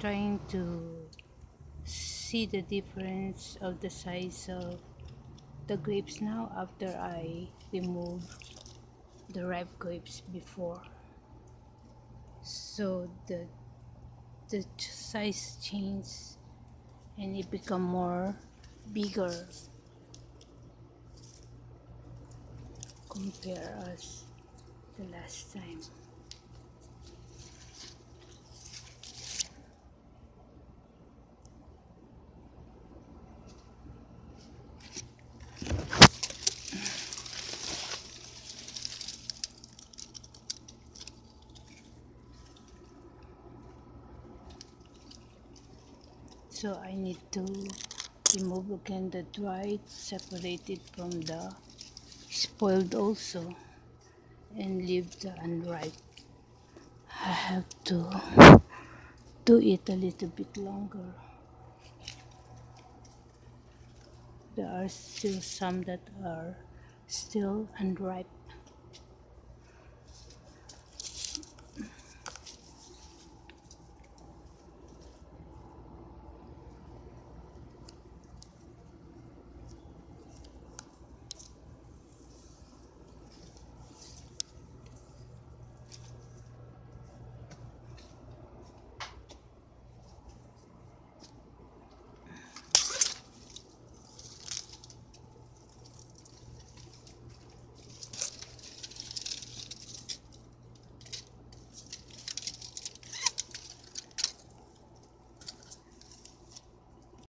trying to see the difference of the size of the grapes now after I remove the ripe grapes before. So the the size change and it become more bigger compare us the last time so I need to remove again the dried separate it from the spoiled also and leave the unripe. I have to do it a little bit longer. There are still some that are still unripe